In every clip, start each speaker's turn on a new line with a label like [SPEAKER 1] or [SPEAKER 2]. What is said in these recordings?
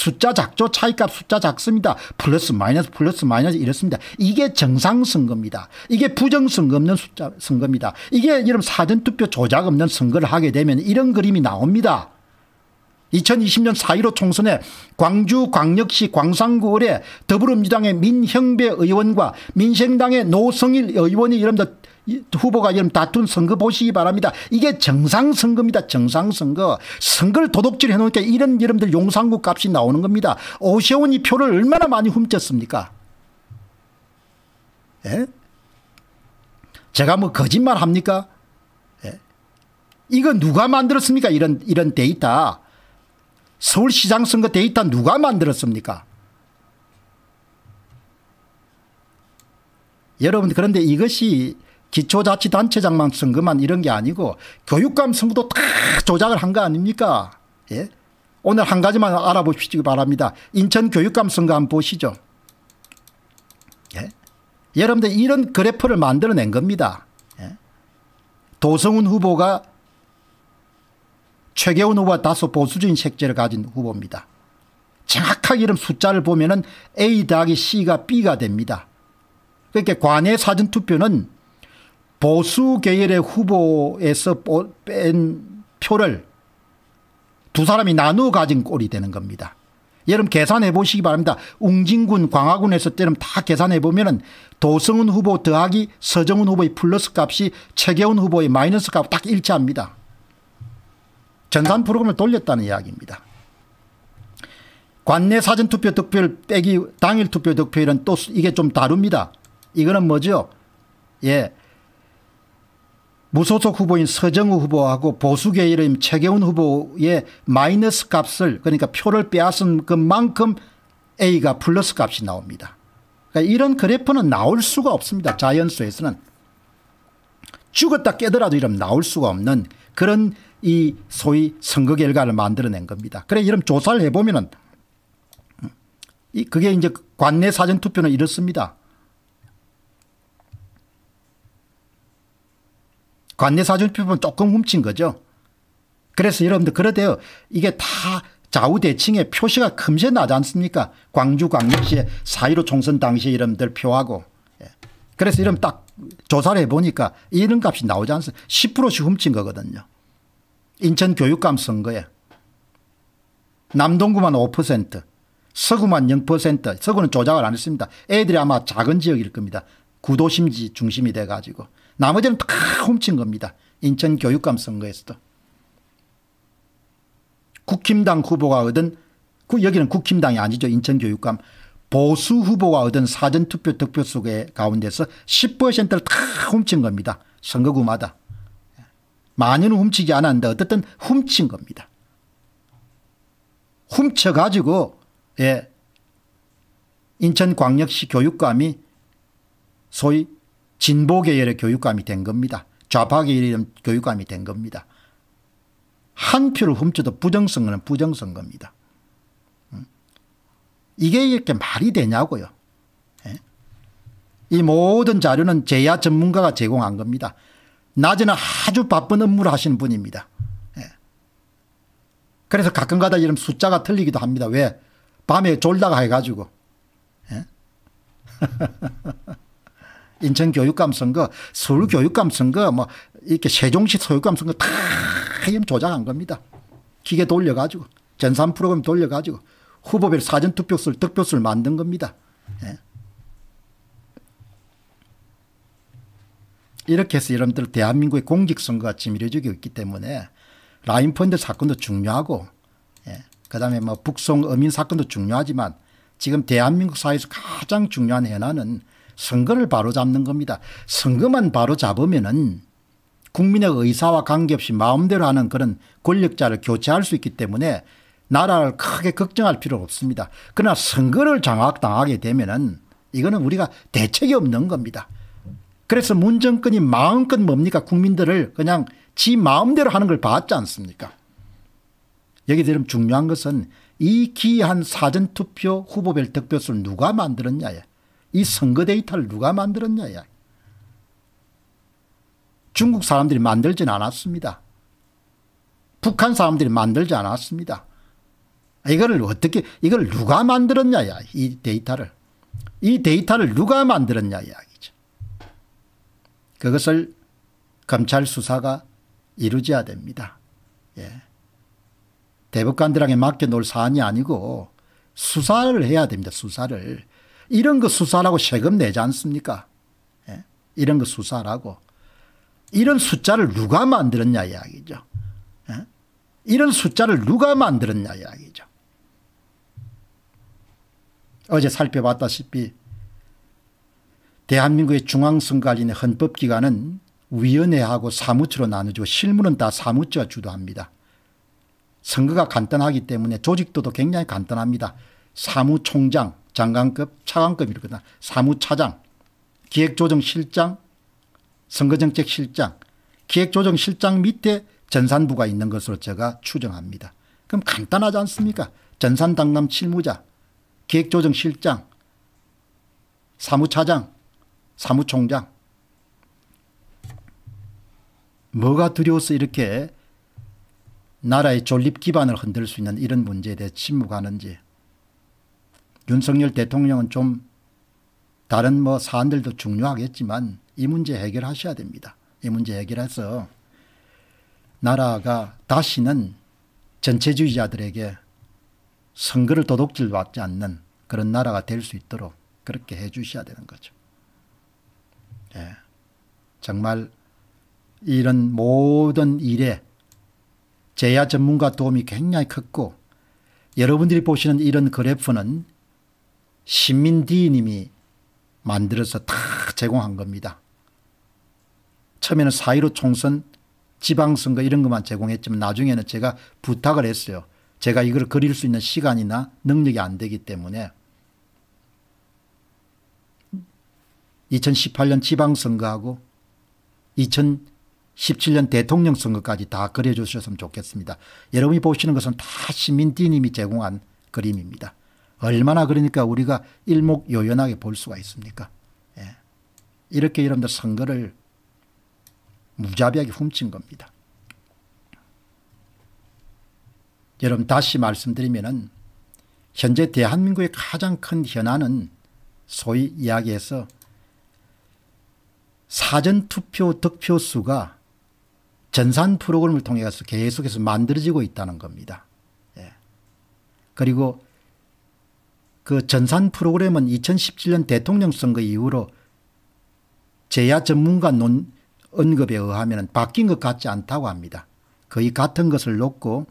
[SPEAKER 1] 숫자 작죠. 차이값 숫자 작습니다. 플러스 마이너스 플러스 마이너스 이렇습니다. 이게 정상 선거입니다. 이게 부정 선거 없는 숫자 선거입니다. 이게 이런 사전투표 조작 없는 선거를 하게 되면 이런 그림이 나옵니다. 2020년 4.15 총선에 광주 광역시 광산구을에 더불어민주당의 민형배 의원과 민생당의 노성일 의원이 여러분들 후보가 여러분 다툰 선거 보시기 바랍니다. 이게 정상 선거입니다. 정상 선거. 선거를 도둑질 해놓으니까 이런 여러분들 용산구 값이 나오는 겁니다. 오세훈이 표를 얼마나 많이 훔쳤습니까? 예? 제가 뭐 거짓말 합니까? 예? 이거 누가 만들었습니까? 이런, 이런 데이터. 서울시장 선거 데이터 누가 만들었습니까? 여러분 그런데 이것이 기초자치단체장만 선거만 이런 게 아니고 교육감 선거도 다 조작을 한 거 아닙니까? 예? 오늘 한 가지만 알아보시기 바랍니다. 인천 교육감 선거 한번 보시죠. 예? 여러분들 이런 그래프를 만들어낸 겁니다. 예? 도성훈 후보가 최계훈 후보와 다소 보수적인 색채를 가진 후보입니다. 정확하게 이런 숫자를 보면 은 A 더하기 C가 B가 됩니다. 그러니까 관내 사전투표는 보수 계열의 후보에서 뺀 표를 두 사람이 나누어 가진 꼴이 되는 겁니다. 여러분 계산해 보시기 바랍니다. 웅진군 광화군에서 때럼 다 계산해 보면 도성훈 후보 더하기 서정훈 후보의 플러스 값이 최계훈 후보의 마이너스 값딱 일치합니다. 전산 프로그램을 돌렸다는 이야기입니다. 관내 사전투표 득표율 빼기 당일 투표 득표율은 또 이게 좀 다릅니다. 이거는 뭐죠? 예. 무소속 후보인 서정우 후보하고 보수계열의 최경훈 후보의 마이너스 값을 그러니까 표를 빼앗은 것만큼 A가 플러스 값이 나옵니다. 그러니까 이런 그래프는 나올 수가 없습니다. 자연수에서는. 죽었다 깨더라도 이러면 나올 수가 없는 그런 이 소위 선거 결과를 만들어낸 겁니다. 그래 이런 조사를 해보면은 이 그게 이제 관내 사전투표는 이렇습니다. 관내 사전투표는 조금 훔친 거죠. 그래서 여러분들 그러대요. 이게 다 좌우 대칭의 표시가 금세 나지 않습니까? 광주 광역시의 4.15 총선 당시 여러분들 표하고. 예. 그래서 이런 딱 조사를 해보니까 이런 값이 나오지 않습니까? 10%씩 훔친 거거든요. 인천 교육감 선거에 남동구만 5% 서구만 0% 서구는 조작을 안 했습니다. 애들이 아마 작은 지역일 겁니다. 구도심지 중심이 돼가지고 나머지는 다 훔친 겁니다. 인천 교육감 선거에서도. 국힘당 후보가 얻은 여기는 국힘당이 아니죠. 인천 교육감 보수 후보가 얻은 사전투표 득표수 가운데서 10%를 다 훔친 겁니다. 선거구마다. 많이는 훔치지 않았는데 어쨌든 훔친 겁니다. 훔쳐가지고 예, 인천광역시 교육감이 소위 진보 계열의 교육감이 된 겁니다. 좌파 계열의 교육감이 된 겁니다. 한 표를 훔쳐도 부정선거는 부정선거입니다. 음. 이게 이렇게 말이 되냐고요. 예? 이 모든 자료는 제야 전문가가 제공한 겁니다. 낮에는 아주 바쁜 업무를 하시는 분입니다. 예. 그래서 가끔가다 이런 숫자가 틀리기도 합니다. 왜? 밤에 졸다가 해가지고. 예? 인천 교육감 선거, 서울 교육감 선거, 뭐 이렇게 세종시 교육감 선거 다 조작한 겁니다. 기계 돌려가지고 전산 프로그램 돌려가지고 후보별 사전투표수를 득표수를 만든 겁니다. 예. 이렇게 해서 여러분들 대한민국의 공직선거가 이루어지고 있기 때문에 라인펀드 사건도 중요하고 예. 그 다음에 뭐 북송 어민 사건도 중요하지만 지금 대한민국 사회에서 가장 중요한 현안은 선거를 바로잡는 겁니다. 선거만 바로잡으면 은 국민의 의사와 관계없이 마음대로 하는 그런 권력자를 교체할 수 있기 때문에 나라를 크게 걱정할 필요 없습니다. 그러나 선거를 장악당하게 되면 은 이거는 우리가 대책이 없는 겁니다. 그래서 문 정권이 마음껏 뭡니까 국민들을 그냥 지 마음대로 하는 걸 봤지 않습니까 여기 지금 중요한 것은 이 기이한 사전투표 후보별 득표수를 누가 만들었냐에 이 선거 데이터를 누가 만들었냐야. 중국 사람들이 만들진 않았습니다. 북한 사람들이 만들지 않았습니다. 이거를 어떻게 이걸 누가 만들었냐야 이 데이터를 이 데이터를 누가 만들었냐 이야기죠. 그것을 검찰 수사가 이루어져야 됩니다. 예. 대법관들에게 맡겨놓을 사안이 아니고 수사를 해야 됩니다. 수사를. 이런 거 수사라고 세금 내지 않습니까? 예? 이런 거 수사라고. 이런 숫자를 누가 만들었냐 이야기죠. 예? 이런 숫자를 누가 만들었냐 이야기죠. 어제 살펴봤다시피 대한민국의 중앙선관위의 헌법기관은 위원회하고 사무처로 나누죠. 실무는 다 사무처가 주도합니다. 선거가 간단하기 때문에 조직도도 굉장히 간단합니다. 사무총장, 장관급, 차관급 이렇거든. 사무차장, 기획조정실장, 선거정책실장, 기획조정실장 밑에 전산부가 있는 것으로 제가 추정합니다. 그럼 간단하지 않습니까? 전산당남 실무자, 기획조정실장, 사무차장, 사무총장. 뭐가 두려워서 이렇게 나라의 존립 기반을 흔들 수 있는 이런 문제에 대해 침묵하는지 윤석열 대통령은 좀 다른 뭐 사안들도 중요하겠지만 이 문제 해결하셔야 됩니다. 이 문제 해결해서 나라가 다시는 전체주의자들에게 선거를 도둑질 받지 않는 그런 나라가 될 수 있도록 그렇게 해 주셔야 되는 거죠. 예. 정말 이런 모든 일에 제야 전문가 도움이 굉장히 컸고 여러분들이 보시는 이런 그래프는 신민디님이 만들어서 다 제공한 겁니다. 처음에는 4.15 총선 지방선거 이런 것만 제공했지만 나중에는 제가 부탁을 했어요. 제가 이걸 그릴 수 있는 시간이나 능력이 안 되기 때문에 2018년 지방선거하고 2017년 대통령 선거까지 다 그려주셨으면 좋겠습니다. 여러분이 보시는 것은 다 시민디님이 제공한 그림입니다. 얼마나 그러니까 우리가 일목요연하게 볼 수가 있습니까? 예. 이렇게 여러분들 선거를 무자비하게 훔친 겁니다. 여러분 다시 말씀드리면 현재 대한민국의 가장 큰 현안은 소위 이야기해서 사전투표 득표수가 전산 프로그램을 통해 서 계속해서 만들어지고 있다는 겁니다. 예. 그리고 그 전산 프로그램은 2017년 대통령 선거 이후로 제야 전문가 논 언급에 의하면 바뀐 것 같지 않다고 합니다. 거의 같은 것을 놓고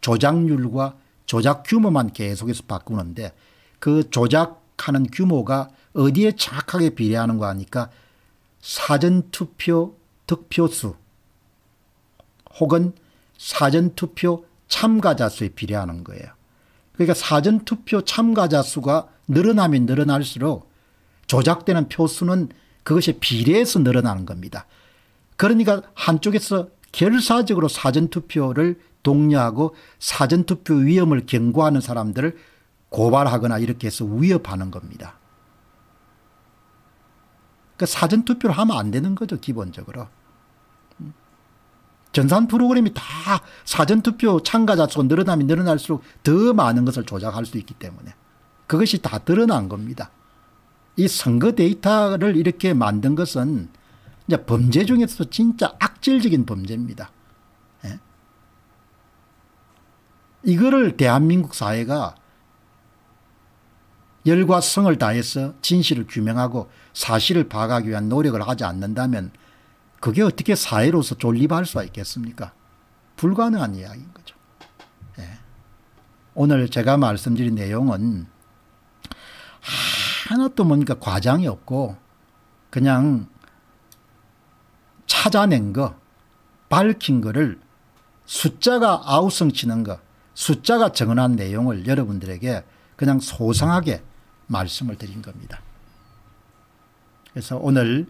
[SPEAKER 1] 조작률과 조작 규모만 계속해서 바꾸는데 그 조작하는 규모가 어디에 정확하게 비례하는 거 하니까 사전투표 득표수 혹은 사전투표 참가자 수에 비례하는 거예요. 그러니까 사전투표 참가자 수가 늘어나면 늘어날수록 조작되는 표수는 그것이 비례해서 늘어나는 겁니다. 그러니까 한쪽에서 결사적으로 사전투표를 독려하고 사전투표 위험을 경고하는 사람들을 고발하거나 이렇게 해서 위협하는 겁니다. 그 사전 투표를 하면 안 되는 거죠 기본적으로. 전산 프로그램이 다 사전 투표 참가자 수가 늘어나면 늘어날수록 더 많은 것을 조작할 수 있기 때문에 그것이 다 드러난 겁니다. 이 선거 데이터를 이렇게 만든 것은 이제 범죄 중에서 진짜 악질적인 범죄입니다. 예? 이거를 대한민국 사회가 열과 성을 다해서 진실을 규명하고 사실을 파악하기 위한 노력을 하지 않는다면 그게 어떻게 사회로서 존립할 수가 있겠습니까? 불가능한 이야기인 거죠. 예. 오늘 제가 말씀드린 내용은 하나도 뭔가 과장이 없고 그냥 찾아낸 거 밝힌 거를 숫자가 아우성 치는 거 숫자가 정언한 내용을 여러분들에게 그냥 소상하게 말씀을 드린 겁니다. 그래서 오늘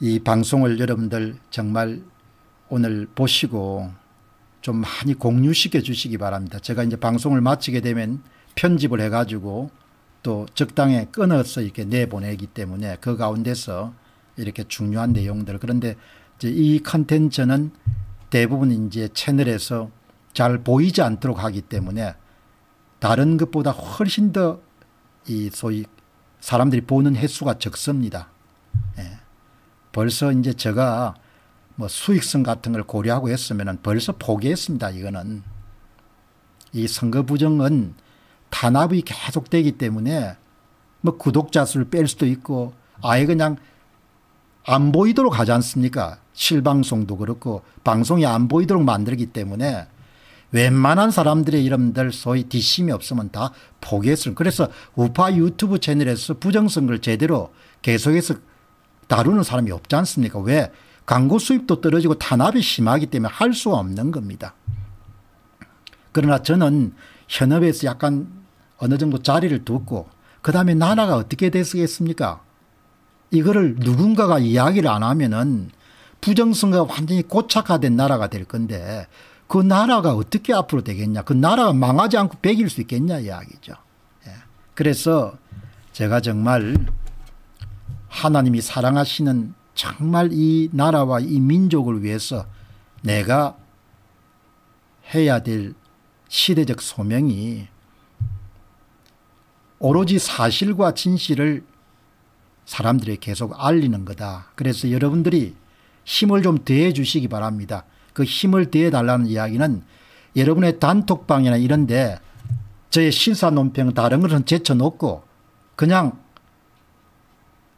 [SPEAKER 1] 이 방송을 여러분들 정말 오늘 보시고 좀 많이 공유시켜 주시기 바랍니다. 제가 이제 방송을 마치게 되면 편집을 해가지고 또 적당히 끊어서 이렇게 내보내기 때문에 그 가운데서 이렇게 중요한 내용들 그런데 이 컨텐츠는 대부분 이제 채널에서 잘 보이지 않도록 하기 때문에 다른 것보다 훨씬 더 이 소위 사람들이 보는 횟수가 적습니다. 예. 벌써 이제 제가 뭐 수익성 같은 걸 고려하고 했으면 벌써 포기했습니다. 이거는. 이 선거 부정은 탄압이 계속되기 때문에 뭐 구독자 수를 뺄 수도 있고 아예 그냥 안 보이도록 하지 않습니까 실방송도 그렇고 방송이 안 보이도록 만들기 때문에 웬만한 사람들의 이름들 소위 뒷심이 없으면 다 포기했을 그래서 우파 유튜브 채널에서 부정선거를 제대로 계속해서 다루는 사람이 없지 않습니까? 왜? 광고 수입도 떨어지고 탄압이 심하기 때문에 할 수가 없는 겁니다. 그러나 저는 현업에서 약간 어느 정도 자리를 두고 그 다음에 나라가 어떻게 됐겠습니까? 이거를 누군가가 이야기를 안 하면은 부정선거가 완전히 고착화된 나라가 될 건데 그 나라가 어떻게 앞으로 되겠냐. 그 나라가 망하지 않고 배길 수 있겠냐 이야기죠. 예. 그래서 제가 정말 하나님이 사랑하시는 정말 이 나라와 이 민족을 위해서 내가 해야 될 시대적 소명이 오로지 사실과 진실을 사람들에게 계속 알리는 거다. 그래서 여러분들이 힘을 좀 더해 주시기 바랍니다. 그 힘을 더해 달라는 이야기는 여러분의 단톡방이나 이런데 저의 신사 논평 다른 것은 제쳐놓고 그냥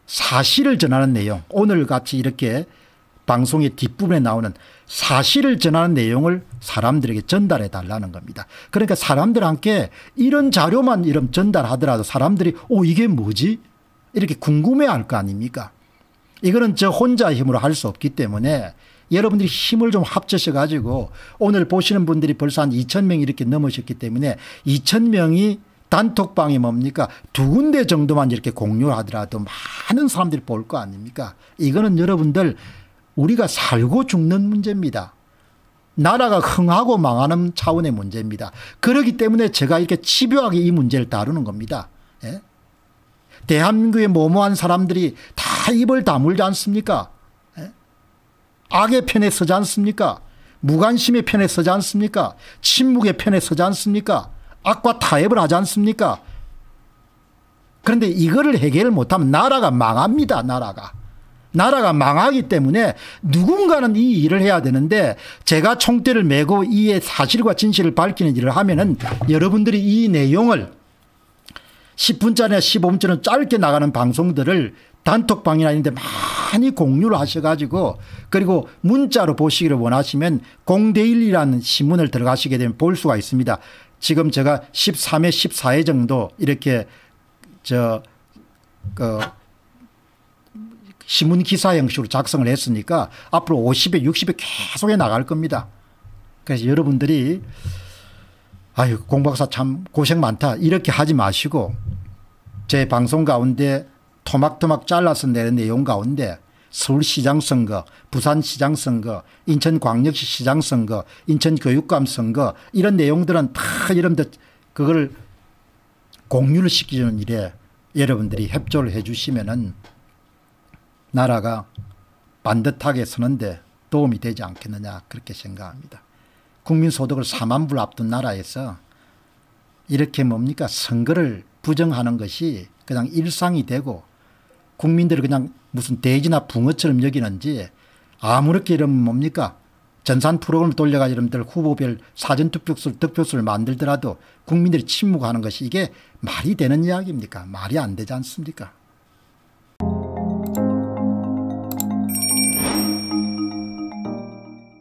[SPEAKER 1] 사실을 전하는 내용 오늘 같이 이렇게 방송의 뒷부분에 나오는 사실을 전하는 내용을 사람들에게 전달해 달라는 겁니다. 그러니까 사람들한테 이런 자료만 이름 전달하더라도 사람들이 오 이게 뭐지 이렇게 궁금해할 거 아닙니까 이거는 저 혼자 힘으로 할 수 없기 때문에 여러분들이 힘을 좀 합쳐서 가지고 오늘 보시는 분들이 벌써 한 2천 명이 이렇게 넘으셨기 때문에 2천 명이 단톡방이 뭡니까 두 군데 정도만 이렇게 공유하더라도 많은 사람들이 볼 거 아닙니까 이거는 여러분들 우리가 살고 죽는 문제입니다. 나라가 흥하고 망하는 차원의 문제입니다. 그렇기 때문에 제가 이렇게 집요하게 이 문제를 다루는 겁니다. 예? 대한민국의 모모한 사람들이 다 입을 다물지 않습니까 예? 악의 편에 서지 않습니까? 무관심의 편에 서지 않습니까? 침묵의 편에 서지 않습니까? 악과 타협을 하지 않습니까? 그런데 이거를 해결을 못하면 나라가 망합니다 나라가. 나라가 망하기 때문에 누군가는 이 일을 해야 되는데 제가 총대를 메고 이의 사실과 진실을 밝히는 일을 하면은 여러분들이 이 내용을 10분짜리나 15분짜리 짧게 나가는 방송들을 단톡방이나 이런 데 많이 공유를 하셔가지고 그리고 문자로 보시기를 원하시면 공데일리라는 신문을 들어가시게 되면 볼 수가 있습니다. 지금 제가 13회 14회 정도 이렇게 저 그 신문 기사 형식으로 작성을 했으니까 앞으로 50회 60회 계속해 나갈 겁니다. 그래서 여러분들이 아유 공박사 참 고생 많다 이렇게 하지 마시고 제 방송 가운데 토막토막 잘라서 내는 내용 가운데 서울시장 선거, 부산시장 선거, 인천광역시 시장 선거, 인천교육감 선거 이런 내용들은 다 여러분들 그걸 공유를 시키는 일에 여러분들이 협조를 해 주시면 나라가 반듯하게 서는데 도움이 되지 않겠느냐 그렇게 생각합니다. 국민소득을 4만 불 앞둔 나라에서 이렇게 뭡니까 선거를 부정하는 것이 그냥 일상이 되고 국민들을 그냥 무슨 돼지나 붕어처럼 여기는지 아무렇게 이러면 뭡니까? 전산 프로그램을 돌려가 여러분들 후보별 사전투표수를 득표수를 만들더라도 국민들이 침묵하는 것이 이게 말이 되는 이야기입니까? 말이 안 되지 않습니까